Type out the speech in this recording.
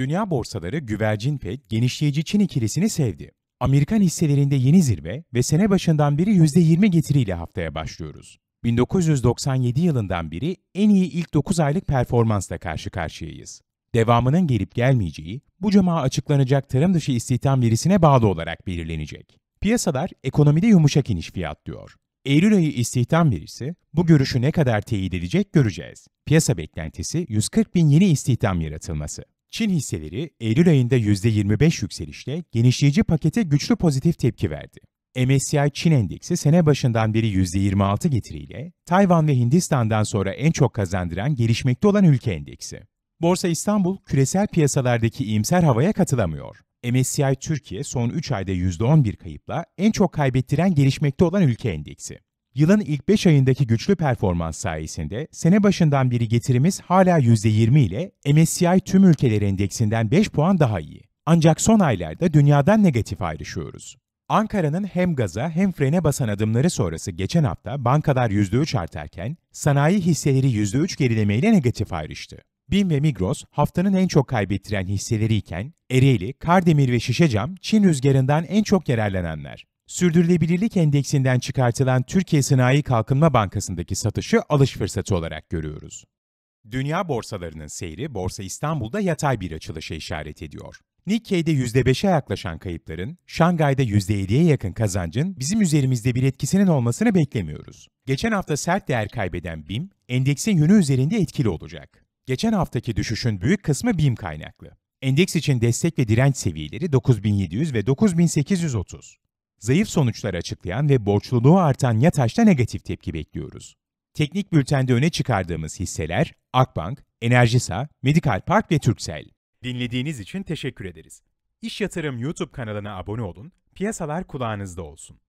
Dünya borsaları güvercin Fed genişleyici Çin ikilisini sevdi. Amerikan hisselerinde yeni zirve ve sene başından beri %20 getiriyle haftaya başlıyoruz. 1997 yılından beri en iyi ilk 9 aylık performansla karşı karşıyayız. Devamının gelip gelmeyeceği bu cuma açıklanacak tarım dışı istihdam verisine bağlı olarak belirlenecek. Piyasalar ekonomide yumuşak iniş fiyatlıyor. Eylül ayı istihdam verisi bu görüşü ne kadar teyit edecek göreceğiz. Piyasa beklentisi 140 bin yeni istihdam yaratılması. Çin hisseleri Eylül ayında %25 yükselişle genişleyici pakete güçlü pozitif tepki verdi. MSCI Çin Endeksi sene başından beri %26 getiriyle Tayvan ve Hindistan'dan sonra en çok kazandıran gelişmekte olan ülke endeksi. Borsa İstanbul küresel piyasalardaki iyimser havaya katılamıyor. MSCI Türkiye son 3 ayda %11 kayıpla en çok kaybettiren gelişmekte olan ülke endeksi. Yılın ilk 5 ayındaki güçlü performans sayesinde sene başından beri getirimiz hala %20 ile MSCI tüm ülkeler endeksinden 5 puan daha iyi. Ancak son aylarda dünyadan negatif ayrışıyoruz. Ankara'nın hem gaza hem frene basan adımları sonrası geçen hafta bankalar %3 artarken sanayi hisseleri %3 gerilemeyle negatif ayrıştı. BİM ve Migros haftanın en çok kaybettiren hisseleriyken Ereğli, Kardemir ve Şişecam Çin rüzgarından en çok yararlananlar. Sürdürülebilirlik endeksinden çıkartılan Türkiye Sanayi Kalkınma Bankası'ndaki satışı alış fırsatı olarak görüyoruz. Dünya borsalarının seyri Borsa İstanbul'da yatay bir açılışa işaret ediyor. Nikkei'de %5'e yaklaşan kayıpların, Şangay'da %7'ye yakın kazancın bizim üzerimizde bir etkisinin olmasını beklemiyoruz. Geçen hafta sert değer kaybeden BİM, endeksin yönü üzerinde etkili olacak. Geçen haftaki düşüşün büyük kısmı BİM kaynaklı. Endeks için destek ve direnç seviyeleri 9700 ve 9830. Zayıf sonuçlar açıklayan ve borçluluğu artan Yataş'ta negatif tepki bekliyoruz. Teknik bültende öne çıkardığımız hisseler Akbank, Enerjisa, Medikal Park ve Turkcell. Dinlediğiniz için teşekkür ederiz. İş Yatırım YouTube kanalına abone olun, piyasalar kulağınızda olsun.